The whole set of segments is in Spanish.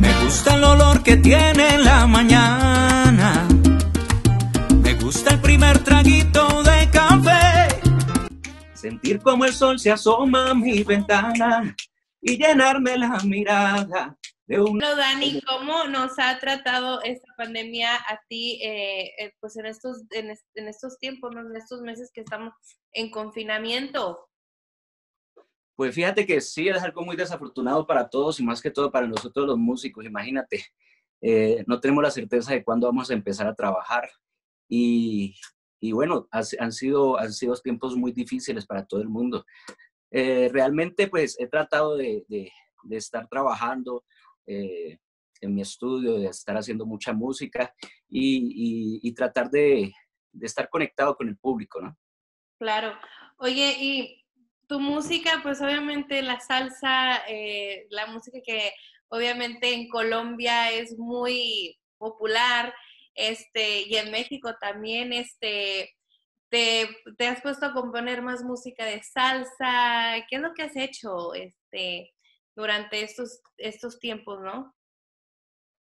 Me gusta el olor que tiene en la mañana. Me gusta el primer traguito de café. Sentir como el sol se asoma a mi ventana y llenarme la mirada de un... Bueno, Dani, ¿cómo nos ha tratado esta pandemia a ti, eh, eh, pues en estos, en, en estos tiempos, en estos meses que estamos en confinamiento? Pues fíjate que sí, es algo muy desafortunado para todos y más que todo para nosotros los músicos. Imagínate, eh, no tenemos la certeza de cuándo vamos a empezar a trabajar. Y, bueno, han sido, han sido tiempos muy difíciles para todo el mundo. Eh, realmente pues he tratado de, estar trabajando eh, en mi estudio, de estar haciendo mucha música y tratar de, de estar conectado con el público, ¿no? Claro. Oye, y tu música, pues obviamente la salsa, eh, la música que obviamente en Colombia es muy popular, este, y en México también, este, te, te, has puesto a componer más música de salsa. ¿Qué es lo que has hecho este, durante estos, estos tiempos, no?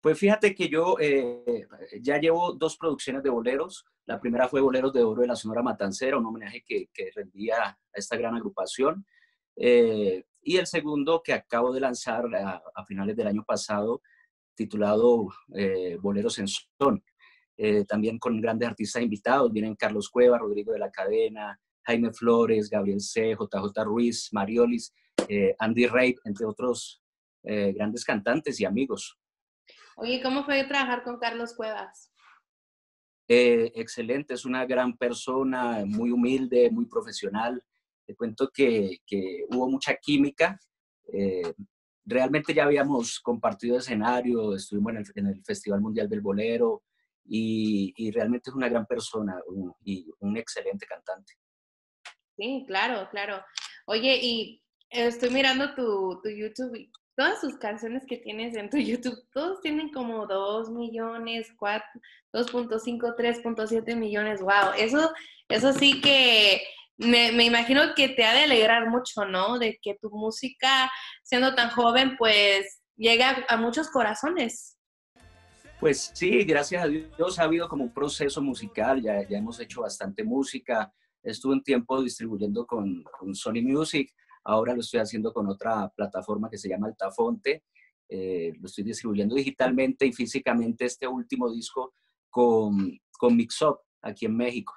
Pues fíjate que yo eh, ya llevo dos producciones de boleros. La primera fue Boleros de Oro de la Sonora Matancera, un homenaje que, rendía a esta gran agrupación. Eh, y el segundo que acabo de lanzar a, finales del año pasado, titulado eh, Boleros en Son. También con grandes artistas invitados. Vienen Carlos Cueva, Rodrigo de la Cadena, Jaime Flores, Gabriel C., JJ Ruiz, Mariolis, Andy Rey, entre otros grandes cantantes y amigos. Oye, ¿cómo fue trabajar con Carlos Cuevas? Eh, excelente, es una gran persona, muy humilde, muy profesional. Te cuento que, que hubo mucha química. Eh, realmente ya habíamos compartido escenario, estuvimos en el, en el Festival Mundial del Bolero y, y, realmente es una gran persona un, y un excelente cantante. Sí, claro, claro. Oye, y estoy mirando tu, tu YouTube todas sus canciones que tienes en tu YouTube, todos tienen como 2 millones, 2.5, 3.7 millones. Wow, eso, eso sí que me, me, imagino que te ha de alegrar mucho, ¿no? De que tu música, siendo tan joven, pues llega a muchos corazones. Pues sí, gracias a Dios ha habido como un proceso musical, ya, ya hemos hecho bastante música. Estuve un tiempo distribuyendo con, con Sony Music, Ahora lo estoy haciendo con otra plataforma que se llama Altafonte. Eh, lo estoy distribuyendo digitalmente y físicamente este último disco con, con Mixup aquí en México.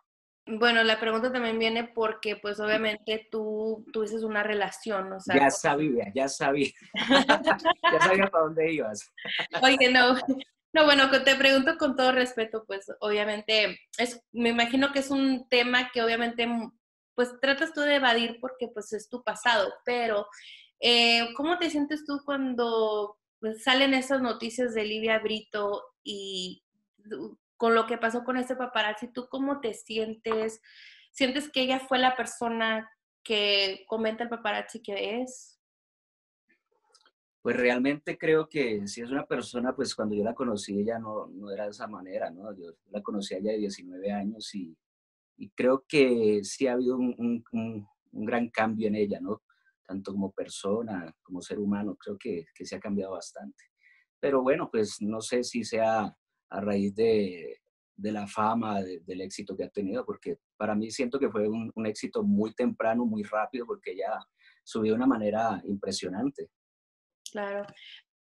Bueno, la pregunta también viene porque, pues, obviamente tú tuviste una relación, o sea, Ya sabía, ya sabía. ya sabía para dónde ibas. Oye, no. No, bueno, te pregunto con todo respeto, pues, obviamente, es, me imagino que es un tema que obviamente pues tratas tú de evadir porque pues es tu pasado, pero eh, ¿cómo te sientes tú cuando pues, salen esas noticias de Livia Brito y con lo que pasó con este paparazzi? ¿Tú cómo te sientes? ¿Sientes que ella fue la persona que comenta el paparazzi que es? Pues realmente creo que si es una persona, pues cuando yo la conocí ella no, no era de esa manera, ¿no? Yo la conocí a ella de 19 años y y creo que sí ha habido un, un, un, gran cambio en ella, ¿no? Tanto como persona, como ser humano, creo que, que se ha cambiado bastante. Pero bueno, pues no sé si sea a raíz de, de la fama, de, del éxito que ha tenido, porque para mí siento que fue un, un éxito muy temprano, muy rápido, porque ella subió de una manera impresionante. Claro,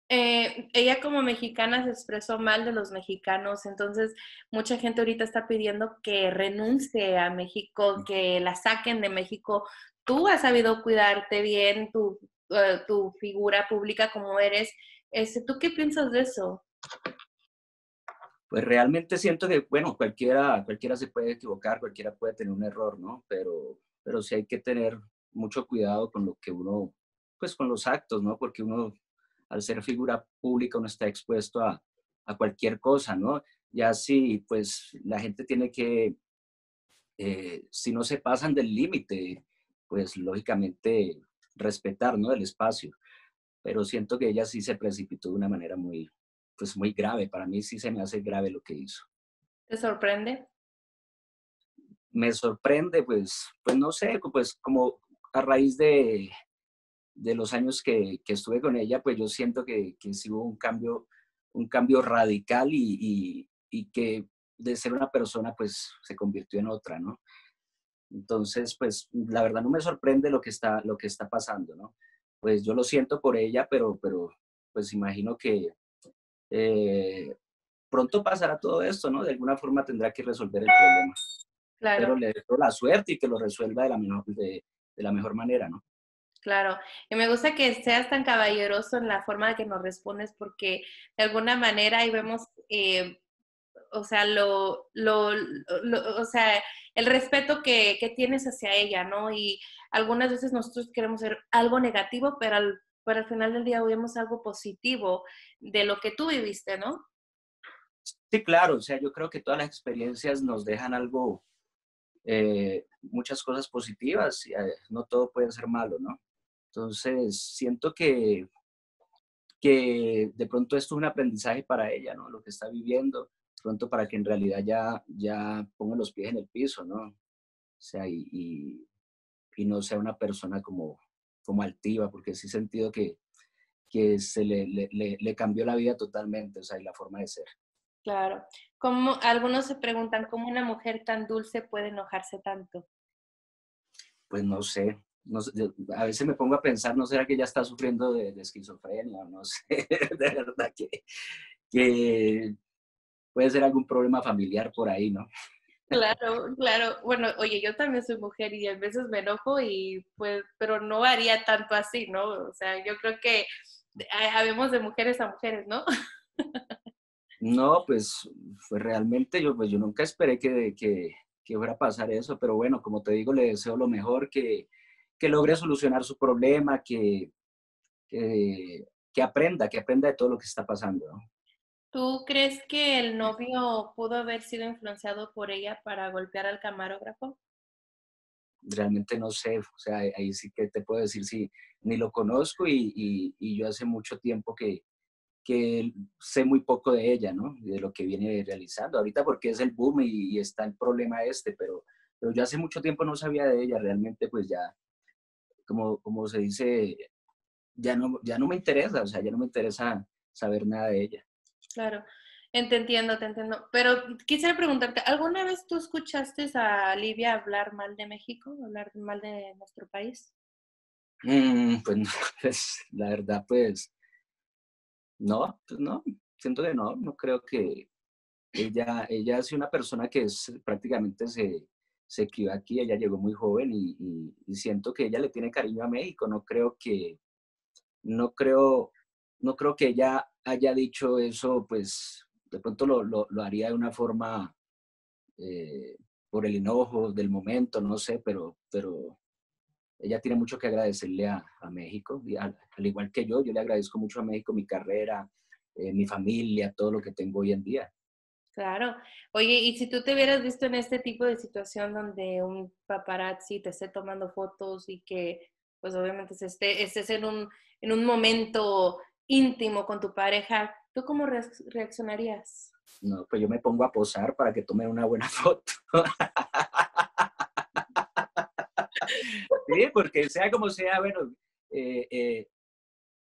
eh, ella como mexicana se expresó mal de los mexicanos, entonces mucha gente ahorita está pidiendo que renuncie a México, que la saquen de México. Tú has sabido cuidarte bien, tu, uh, tu figura pública como eres. Este, ¿Tú qué piensas de eso? Pues realmente siento que, bueno, cualquiera, cualquiera se puede equivocar, cualquiera puede tener un error, ¿no? Pero, pero sí hay que tener mucho cuidado con lo que uno, pues con los actos, ¿no? Porque uno al ser figura pública uno está expuesto a, a cualquier cosa, ¿no? Ya si pues la gente tiene que, eh, si no se pasan del límite, pues lógicamente respetar, ¿no? El espacio. Pero siento que ella sí se precipitó de una manera muy, pues muy grave. Para mí sí se me hace grave lo que hizo. ¿Te sorprende? Me sorprende, pues, pues no sé, pues como a raíz de, de los años que, que, estuve con ella, pues yo siento que, que sí hubo un cambio, un cambio radical y, y, y, que de ser una persona, pues se convirtió en otra, ¿no? Entonces, pues la verdad no me sorprende lo que está, lo que está pasando, ¿no? Pues yo lo siento por ella, pero, pero pues imagino que eh, pronto pasará todo esto, ¿no? De alguna forma tendrá que resolver el problema. Claro. Pero le deseo la suerte y que lo resuelva de la de la mejor manera, ¿no? Claro, y me gusta que seas tan caballeroso en la forma de que nos respondes porque de alguna manera ahí vemos, eh, o sea, lo, lo, o sea, el respeto que, que, tienes hacia ella, ¿no? Y algunas veces nosotros queremos ser algo negativo, pero al, pero al final del día vemos algo positivo de lo que tú viviste, ¿no? Sí, claro, o sea, yo creo que todas las experiencias nos dejan algo, eh, muchas cosas positivas, y eh, no todo puede ser malo, ¿no? Entonces, siento que, que de pronto esto es un aprendizaje para ella, ¿no? Lo que está viviendo, pronto para que en realidad ya, ya ponga los pies en el piso, ¿no? O sea, y, y, y no sea una persona como, como altiva, porque sí he sentido que, que se le, le, le, cambió la vida totalmente, o sea, y la forma de ser. Claro. Como algunos se preguntan, ¿cómo una mujer tan dulce puede enojarse tanto? Pues no sé, a veces me pongo a pensar, ¿no será que ella está sufriendo de, esquizofrenia? No sé, de verdad que, que, puede ser algún problema familiar por ahí, ¿no? Claro, claro. Bueno, oye, yo también soy mujer y a veces me enojo y pues, pero no haría tanto así, ¿no? O sea, yo creo que habemos de mujeres a mujeres, ¿no? No, pues, pues realmente yo, pues yo nunca esperé que, que, que fuera a pasar eso, pero bueno, como te digo, le deseo lo mejor, que, que logre solucionar su problema, que, que, que, aprenda, que aprenda de todo lo que está pasando. ¿Tú crees que el novio pudo haber sido influenciado por ella para golpear al camarógrafo? Realmente no sé, o sea, ahí sí que te puedo decir si ni lo conozco y, y, y yo hace mucho tiempo que, que sé muy poco de ella, ¿no? De lo que viene realizando. Ahorita porque es el boom y, y está el problema este, pero, pero yo hace mucho tiempo no sabía de ella, realmente pues ya como, como se dice, ya no, ya no me interesa, o sea, ya no me interesa saber nada de ella. Claro, te entiendo, te entiendo. Pero quisiera preguntarte, ¿alguna vez tú escuchaste a Livia hablar mal de México, hablar mal de nuestro país? Mm, pues, pues, la verdad, pues, no, pues no, siento que no, no creo que ella, ella es una persona que es, prácticamente se, se crió aquí, ella llegó muy joven y, siento que ella le tiene cariño a México. No creo que, no creo, no creo que ella haya dicho eso, pues de pronto lo, lo, haría de una forma eh, por el enojo del momento, no sé, pero, pero ella tiene mucho que agradecerle a, México, al, igual que yo, yo le agradezco mucho a México mi carrera, eh, mi familia, todo lo que tengo hoy en día. Claro. Oye, y si tú te hubieras visto en este tipo de situación donde un paparazzi te esté tomando fotos y que, pues obviamente esté, estés en un, en un momento íntimo con tu pareja, ¿tú cómo reaccionarías? No, pues yo me pongo a posar para que tomen una buena foto. sí, porque sea como sea, bueno, eh, eh,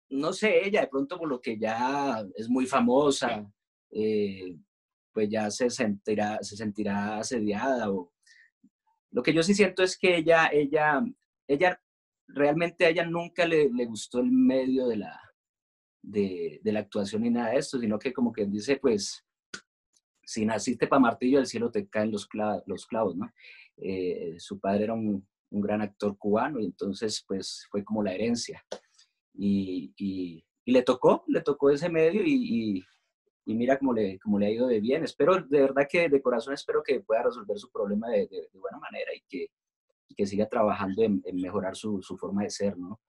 no sé, ella de pronto por lo que ya es muy famosa, eh, pues ya se sentirá, se sentirá asediada. O... Lo que yo sí siento es que ella, ella, ella, realmente a ella nunca le, le gustó el medio de la, de, de, la actuación ni nada de esto, sino que como que dice, pues, si naciste para martillo, del cielo te caen los, clavos, los clavos, ¿no? Eh, su padre era un, un, gran actor cubano y entonces, pues, fue como la herencia. Y, y, y le tocó, le tocó ese medio y, y mira cómo le, cómo le ha ido de bien. Espero, de verdad que de corazón espero que pueda resolver su problema de, de, buena manera y que, que siga trabajando en, mejorar su, su, forma de ser, ¿no?